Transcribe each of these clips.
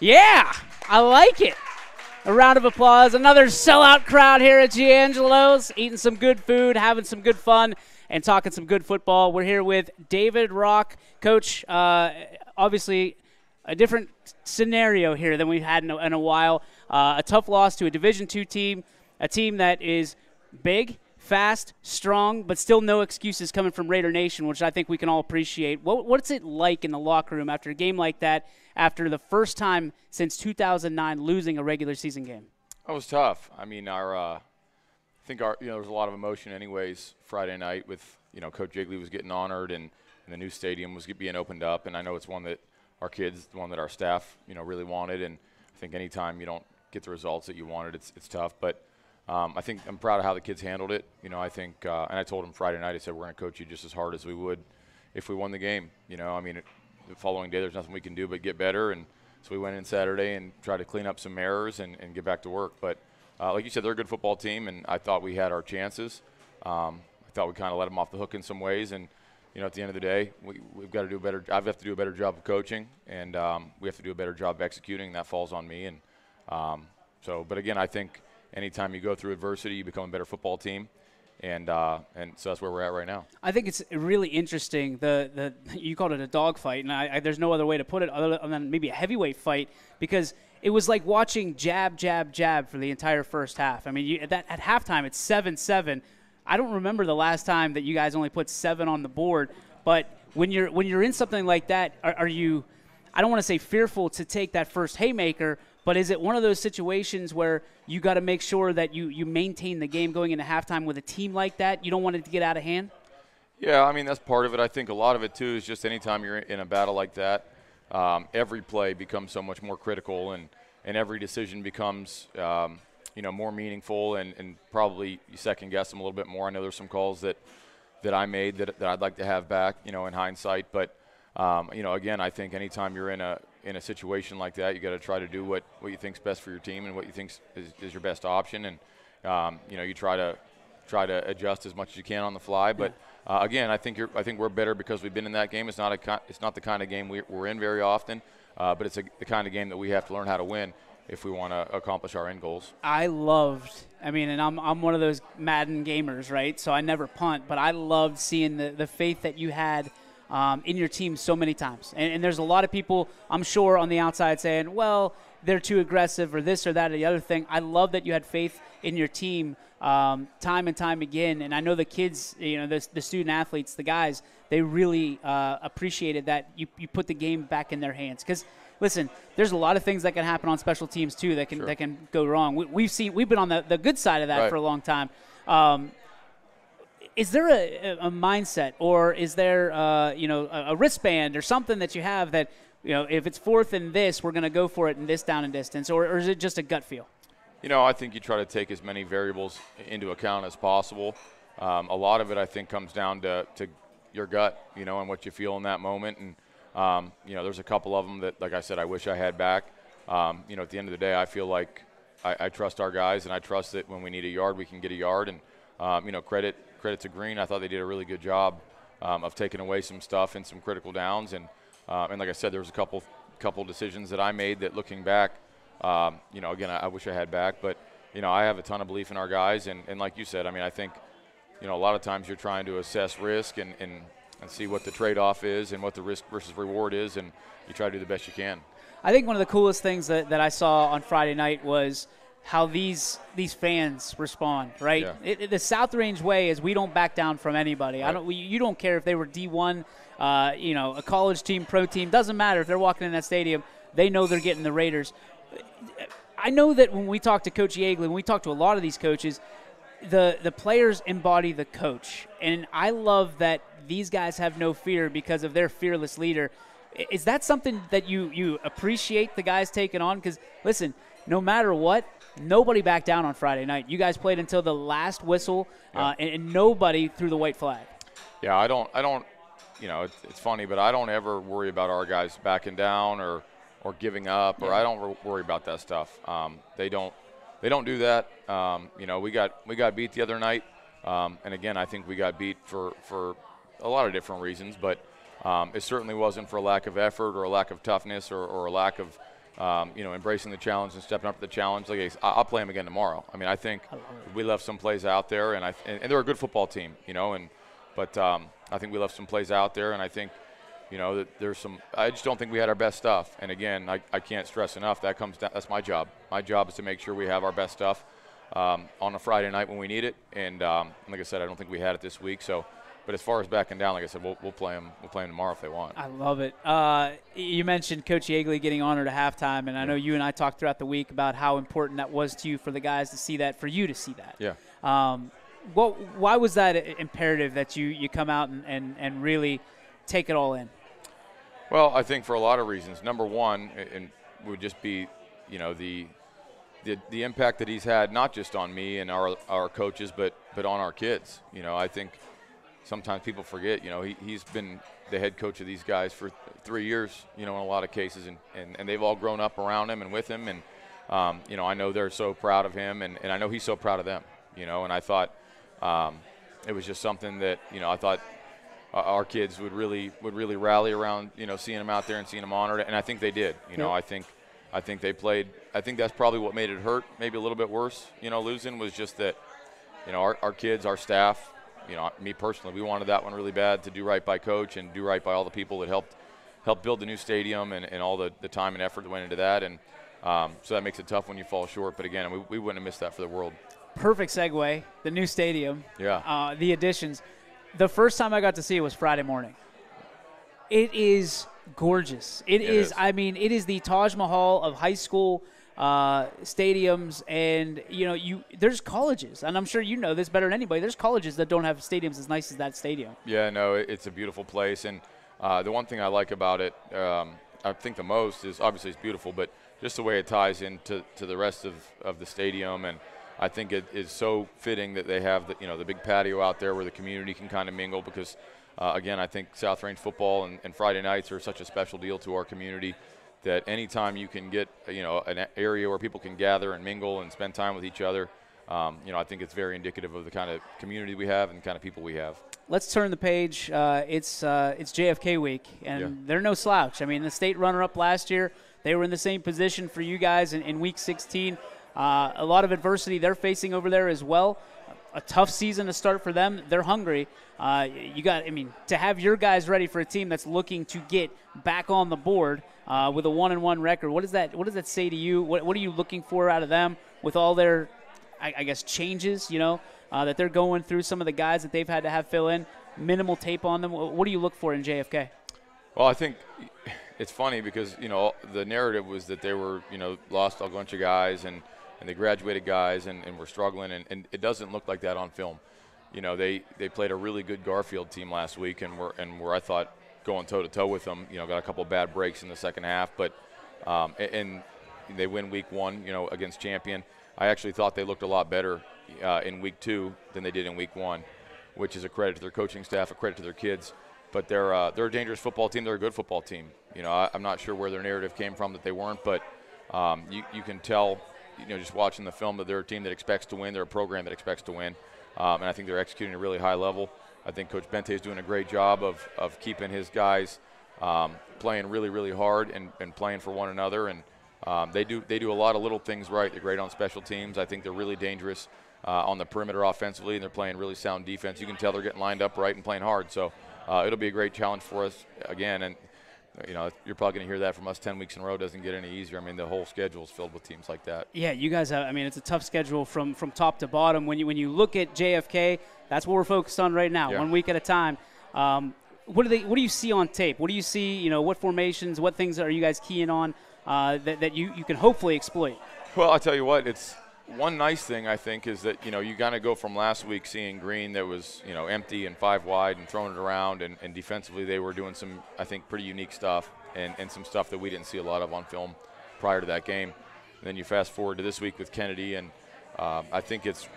Yeah, I like it. A round of applause. Another sellout crowd here at Giangelo's, eating some good food, having some good fun, and talking some good football. We're here with David Rach, coach. Uh, obviously, a different scenario here than we've had in a, in a while. Uh, a tough loss to a Division two team, a team that is big, fast, strong, but still no excuses coming from Raider Nation, which I think we can all appreciate. What, what's it like in the locker room after a game like that? After the first time since 2009 losing a regular season game. That was tough. I mean, our uh, I think our you know there was a lot of emotion anyways Friday night with you know Coach Yeagley was getting honored and, and the new stadium was being opened up, and I know it's one that our kids, the one that our staff you know really wanted, and I think anytime you don't get the results that you wanted, it's it's tough, but. Um, I think I'm proud of how the kids handled it. You know, I think, uh, and I told them Friday night. I said we're going to coach you just as hard as we would if we won the game. You know, I mean, it, the following day there's nothing we can do but get better, and so we went in Saturday and tried to clean up some errors and, and get back to work. But uh, like you said, they're a good football team, and I thought we had our chances. Um, I thought we kind of let them off the hook in some ways, and you know, at the end of the day, we, we've got to do a better. I have to do a better job of coaching, and um, we have to do a better job of executing. That falls on me, and um, so. But again, I think anytime you go through adversity, you become a better football team. And uh, and so that's where we're at right now. I think it's really interesting. The the you called it a dog fight, and I, I, there's no other way to put it other than maybe a heavyweight fight because it was like watching jab, jab, jab for the entire first half. I mean, you, that at halftime it's seven seven. I don't remember the last time that you guys only put seven on the board, but when you're when you're in something like that, are, are you? I don't want to say fearful to take that first haymaker, but is it one of those situations where you got to make sure that you, you maintain the game going into halftime with a team like that? You don't want it to get out of hand? Yeah, I mean, that's part of it. I think a lot of it, too, is just anytime you're in a battle like that, um, every play becomes so much more critical and, and every decision becomes, um, you know, more meaningful and, and probably you second guess them a little bit more. I know there's some calls that, that I made that, that I'd like to have back, you know, in hindsight. But, um, you know, again, I think anytime you're in a, in a situation like that, you got to try to do what, what you think's best for your team and what you think is, is your best option. And um, you know, you try to try to adjust as much as you can on the fly. But uh, again, I think you're, I think we're better because we've been in that game. It's not a it's not the kind of game we, are in very often, uh, but it's a, the kind of game that we have to learn how to win if we want to accomplish our end goals. I loved, I mean, and I'm, I'm one of those Madden gamers, right? So I never punt, but I loved seeing the, the faith that you had – um, in your team so many times. And, and, there's a lot of people, I'm sure, on the outside saying, well, they're too aggressive or this or that or the other thing. I love that you had faith in your team um, time and time again. And I know the kids, you know, the, the student athletes, the guys, they really uh, appreciated that you, you put the game back in their hands. Because listen, there's a lot of things that can happen on special teams too that can sure. that can go wrong. We, have seen we've been on the, the good side of that right. for a long time. Um, is there a, a mindset or is there uh, you know a, a, wristband or something that you have that you know if it's fourth and this we're going to go for it in this down and distance or, or, is it just a gut feel? You know i think you try to take as many variables into account as possible. Um, a lot of it i think comes down to, to your gut you know and what you feel in that moment and um, you know there's a couple of them that like i said i wish i had back. Um, you know at the end of the day i feel like I, I, trust our guys and i trust that when we need a yard we can get a yard and um, you know credit credit to Green. I thought they did a really good job um, of taking away some stuff and some critical downs. And uh, and like I said, there was a couple couple decisions that I made that, looking back, um, you know, again, I, I, wish I had back, but you know, I have a ton of belief in our guys. And, and like you said, I mean, I think, you know, a lot of times you're trying to assess risk and, and, and see what the trade-off is and what the risk versus reward is, and you try to do the best you can. I think one of the coolest things that, that I saw on Friday night was how these these fans respond, right? Yeah. It, it, the South Range way is we don't back down from anybody. Right. I don't. We, you don't care if they were D1, uh, you know, a college team, pro team. Doesn't matter if they're walking in that stadium. They know they're getting the Raiders. I know that when we talk to Coach Yeagley, when we talk to a lot of these coaches, the the players embody the coach, and I love that these guys have no fear because of their fearless leader. Is that something that you you appreciate the guys taking on? Because listen, no matter what, nobody backed down on Friday night. You guys played until the last whistle, yeah. uh, and, and, nobody threw the white flag. Yeah, I don't, I don't, you know, it's, it's, funny, but I don't ever worry about our guys backing down or, or giving up, or I don't worry about that stuff. Um, they don't, they don't do that. Um, you know, we got we got beat the other night, um, and again, I think we got beat for for a lot of different reasons, but um, it certainly wasn't for a lack of effort or a lack of toughness or, or a lack of um, you know, embracing the challenge and stepping up to the challenge. Like I'll play them again tomorrow. I mean, I think we left some plays out there, and I and, and they're a good football team, you know, and but um, I think we left some plays out there, and I think you know, that there's some. I just don't think we had our best stuff. And again, I, I can't stress enough that comes down. That's my job. My job is to make sure we have our best stuff um, on a Friday night when we need it. And um, like I said, I don't think we had it this week. So, but as far as backing down, like I said, we'll, we'll play them. We'll play them tomorrow if they want. I love it. Uh, you mentioned Coach Yeagley getting honored at halftime, and I know you and I talked throughout the week about how important that was to you for the guys to see that, for you to see that. Yeah. Um, what? Why was that imperative that you you come out and, and, and really take it all in? Well, I think for a lot of reasons. Number one, and would just be, you know, the, the the impact that he's had not just on me and our our coaches, but but on our kids. You know, I think sometimes people forget. You know, he he's been the head coach of these guys for three years. You know, in a lot of cases, and and, and they've all grown up around him and with him, and um, you know, I know they're so proud of him, and, and I know he's so proud of them. You know, and I thought um, it was just something that you know I thought our kids would really would really rally around you know seeing him out there and seeing them honored, and I think they did. You know, I think I think they played. I think that's probably what made it hurt, maybe a little bit worse. You know, losing was just that. You know, our, our kids, our staff. You know, me personally, we wanted that one really bad to do right by coach and do right by all the people that helped helped build the new stadium and, and all the, the time and effort that went into that. And um, so that makes it tough when you fall short. But again, we, we wouldn't have missed that for the world. Perfect segue. The new stadium. Yeah. Uh, the additions the first time I got to see it was Friday morning. It is gorgeous. it, it is, is, I mean, it is the Taj Mahal of high school uh, stadiums, and you know, you there's colleges, and I'm sure you know this better than anybody. There's colleges that don't have stadiums as nice as that stadium. Yeah, no, it's a beautiful place, and uh, the one thing I like about it, um, I think the most is obviously it's beautiful, but just the way it ties into to the rest of, of the stadium and I think it is so fitting that they have the you know the big patio out there where the community can kind of mingle because uh, again I think South Range football and, and, Friday nights are such a special deal to our community that anytime you can get you know an area where people can gather and mingle and spend time with each other. Um, you know, I think it's very indicative of the kind of community we have and the kind of people we have. Let's turn the page. Uh, it's uh, it's JFK week, and yeah. they're no slouch. I mean, the state runner-up last year, they were in the same position for you guys in, in week 16. Uh, a lot of adversity they're facing over there as well. A tough season to start for them. They're hungry. Uh, you got, I mean, to have your guys ready for a team that's looking to get back on the board uh, with a one and one record. What does that? What does that say to you? What, what are you looking for out of them with all their, I, I guess, changes? You know, uh, that they're going through. Some of the guys that they've had to have fill in, minimal tape on them. What do you look for in JFK? Well, I think it's funny because you know the narrative was that they were you know lost a bunch of guys and and they graduated guys and, and were struggling, and, and it doesn't look like that on film. You know, they, they played a really good Garfield team last week, and were and where I thought going toe to toe with them. You know, got a couple bad breaks in the second half, but um, and, they win week one. You know, against champion. I actually thought they looked a lot better uh, in week two than they did in week one, which is a credit to their coaching staff, a credit to their kids. But they're uh, they're a dangerous football team. They're a good football team. You know, I, am not sure where their narrative came from that they weren't, but um, you you can tell you know, just watching the film that they're a team that expects to win. They're a program that expects to win, um, and I think they're executing at a really high level. I think Coach Bente is doing a great job of, of keeping his guys um, playing really, really hard and, and playing for one another. And um, they do they do a lot of little things right. They're great on special teams. I think they're really dangerous uh, on the perimeter offensively, and they're playing really sound defense. You can tell they're getting lined up right and playing hard. So uh, it'll be a great challenge for us again. And you know, you're probably going to hear that from us 10 weeks in a row. Doesn't get any easier. I mean, the whole schedule is filled with teams like that. Yeah, you guys have. I mean, it's a tough schedule from from top to bottom. When you when you look at JFK, that's what we're focused on right now, yeah. one week at a time. Um, what do they? What do you see on tape? What do you see? You know, what formations? What things are you guys keying on uh, that that you you can hopefully exploit? Well, I'll tell you what. It's one nice thing I think is that you know you kind of go from last week seeing Green that was you know empty and five wide and throwing it around, and, and defensively they were doing some I think pretty unique stuff and, and some stuff that we didn't see a lot of on film prior to that game. And then you fast forward to this week with Kennedy, and uh, I think it's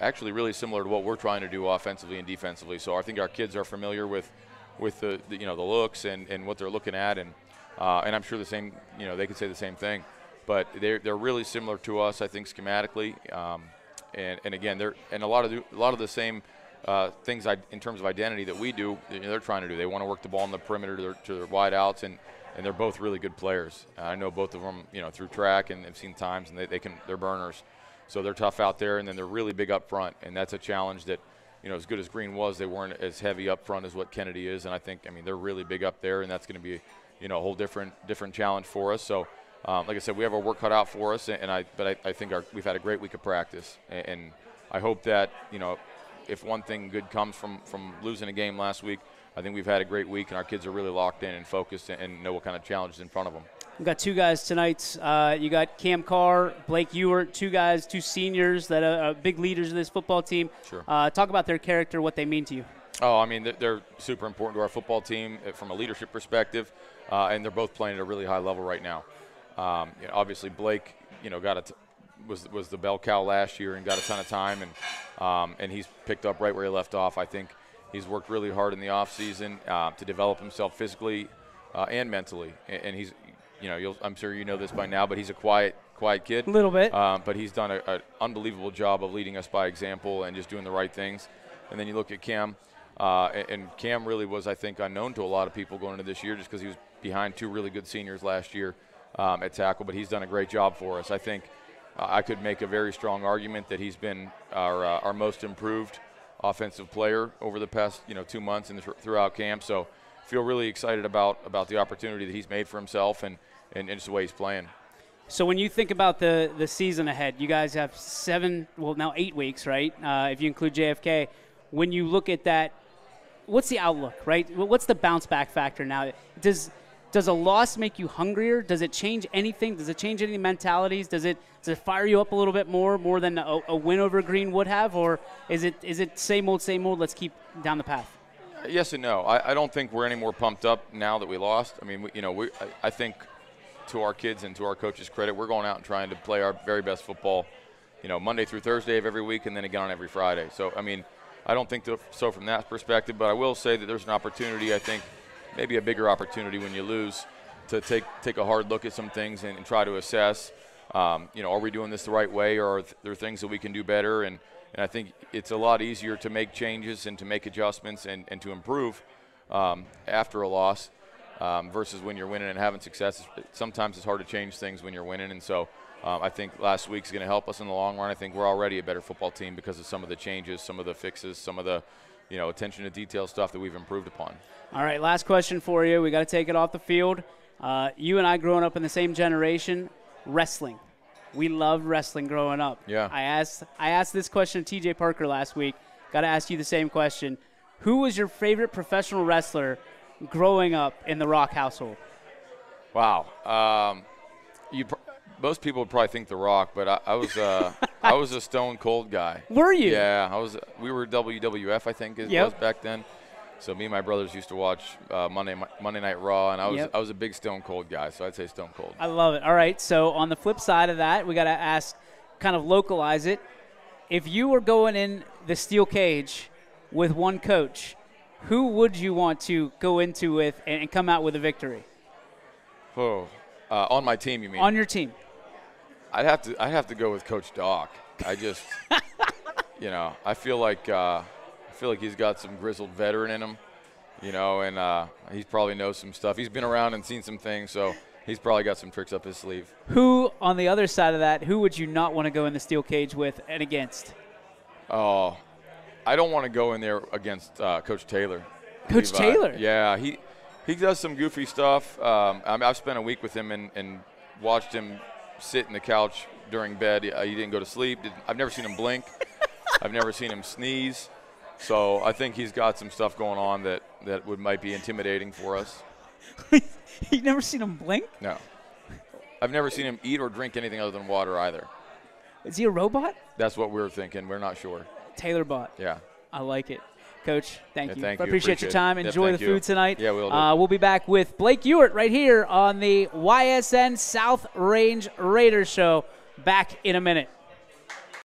actually really similar to what we're trying to do offensively and defensively. So I think our kids are familiar with with the, the you know the looks and, and what they're looking at, and uh, and I'm sure the same you know they could say the same thing but they're, they're really similar to us, I think, schematically. Um, and, and again, they're and a lot of the, a lot of the same uh, things I, in terms of identity that we do. They're trying to do. They want to work the ball in the perimeter to their, to their wide outs and and they're both really good players. I know both of them, you know, through track and have seen times, and they, they can they're burners. So they're tough out there, and then they're really big up front, and that's a challenge that, you know, as good as Green was, they weren't as heavy up front as what Kennedy is, and I think, I mean, they're really big up there, and that's going to be, you know, a whole different different challenge for us. So, um, like I said, we have our work cut out for us, and I, but I, I think our, we've had a great week of practice, and, and I hope that, you know, if one thing good comes from from losing a game last week, I think we've had a great week, and our kids are really locked in and focused and know what kind of challenges in front of them. We've got two guys tonight. Uh, you got Cam Carr, Blake Ewert, two guys, two seniors that are big leaders of this football team. Sure. Uh, talk about their character, what they mean to you. Oh, I mean, they're super important to our football team uh, from a leadership perspective, uh, and they're both playing at a really high level right now. Um, you know, obviously, Blake, you know, got a t- was was the bell cow last year and got a ton of time, and um, and he's picked up right where he left off. I think He's worked really hard in the offseason uh, to develop himself physically uh, and mentally. And, and he's, you know, I'm sure you know this by now, but he's a quiet, quiet kid. A little bit. Um, but he's done an unbelievable job of leading us by example and just doing the right things. And then you look at Cam, uh, and, and Cam really was, I think, unknown to a lot of people going into this year just because he was behind two really good seniors last year um, at tackle. But he's done a great job for us. I think uh, I could make a very strong argument that he's been our, uh, our most improved offensive player over the past you know two months and th- throughout camp. So feel really excited about about the opportunity that he's made for himself and, and, and just the way he's playing. So when you think about the the season ahead, you guys have seven, well now eight weeks, right? Uh, if you include JFK. When you look at that, what's the outlook, right? What's the bounce back factor now? Does does a loss make you hungrier? Does it change anything? Does it change any mentalities? Does it does it fire you up a little bit more more than a, a win over Green would have, or is it is it same old same old? Let's keep down the path. Yes and no. I, I don't think we're any more pumped up now that we lost. I mean, we, you know, we, I, I think to our kids and to our coaches' credit, we're going out and trying to play our very best football. You know, Monday through Thursday of every week, and then again on every Friday. So, I mean, I don't think so from that perspective, but I will say that there's an opportunity. I think maybe a bigger opportunity when you lose to take take a hard look at some things and, and try to assess. Um, you know, are we doing this the right way, or are there things that we can do better? And and I think it's a lot easier to make changes and to make adjustments and, and to improve um, after a loss um, versus when you're winning and having success. Sometimes it's hard to change things when you're winning, and so um, I think last week's going to help us in the long run. I think we're already a better football team because of some of the changes, some of the fixes, some of the you know attention to detail stuff that we've improved upon. All right, last question for you. We got to take it off the field. Uh, you and I growing up in the same generation, wrestling. We loved wrestling growing up. Yeah. I asked I asked this question to TJ Parker last week. Got to ask you the same question. Who was your favorite professional wrestler growing up in the Rach household? Wow. Um, you most people would probably think The Rock, but I, I was uh, I was a Stone Cold guy. Were you? Yeah, I was. We were WWF, I think it yep. was back then. So me and my brothers used to watch uh, Monday Monday Night Raw, and I was yep. I was a big Stone Cold guy, so I'd say Stone Cold. I love it. All right, so on the flip side of that, we got to ask, kind of localize it. If you were going in the steel cage with one coach, who would you want to go into with and, come out with a victory? Oh, uh, on my team, you mean? On your team. I'd have to I'd have to go with Coach Doc. I just, you know, I feel like. Uh, feel like he's got some grizzled veteran in him, you know, and uh, he probably knows some stuff. He's been around and seen some things, so he's probably got some tricks up his sleeve. Who, on the other side of that, who would you not want to go in the steel cage with and against? Oh, I don't want to go in there against uh, Coach Taylor. Coach Levi. Taylor? Yeah, he he does some goofy stuff. Um, I have spent a week with him and, and, watched him sit in the couch during bed. He, didn't go to sleep. I've never seen him blink. I've never seen him sneeze. So I think he's got some stuff going on that, that would might be intimidating for us. You've never seen him blink? No. I've never seen him eat or drink anything other than water either. Is he a robot? That's what we're thinking. We're not sure. Taylor bot. Yeah. I like it. Coach, thank yeah, you. Thank I you. appreciate, appreciate your time. Enjoy yeah, the you. food tonight. Yeah, we'll. Uh, we'll be back with Blake Ewert right here on the YSN South Range Raiders show. Back in a minute.